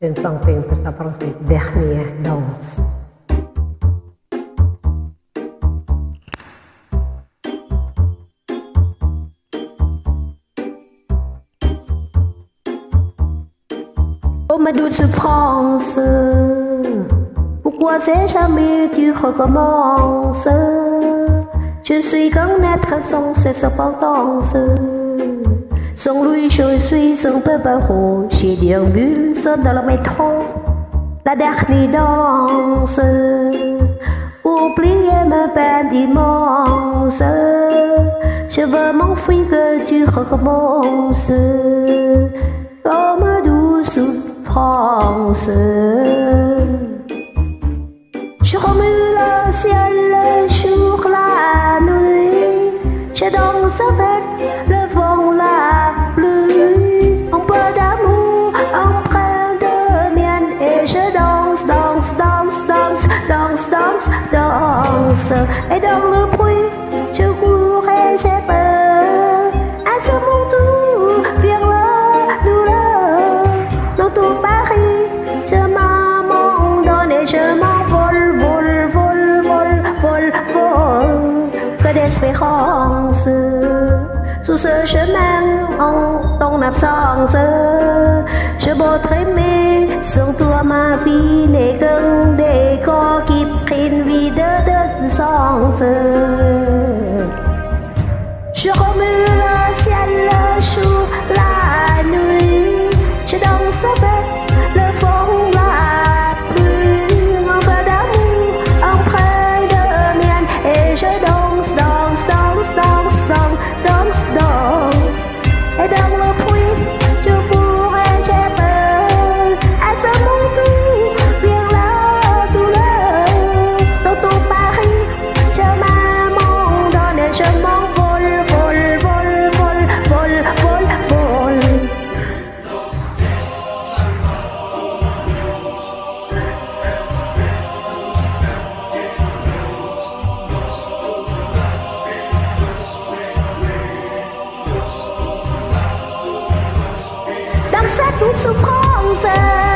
ฉันฟังเพลงภาษาฝรั่งเศสเดเนียดองส์มาดูสพองสือผู้กลัวเสียชามีที่คอยก็มองสือชื่อสุยกังแนทขะทรงเสร็จสพองต้องสือ je suis un peu barreau. J'ai seul dans le métro. La dernière danse. Oubliez ma peine immense. Je veux m'enfuir que tu recommences. Ma douce France. Je remue le ciel, le jour, la nuit. Je danse avec le danse. Et dans le bruit, je cours et j'ai peur. À ce mon tour, vient la douleur. Dans tout Paris, je m'abandonne et je m'envole, vol vole, vole, vole, vole. Que d'espérance sur ce chemin en ton absence. Je voudrais aimer sans toi ma vie n'est qu'un décor qui prenne vide de 上走 dans cette toute souffrance.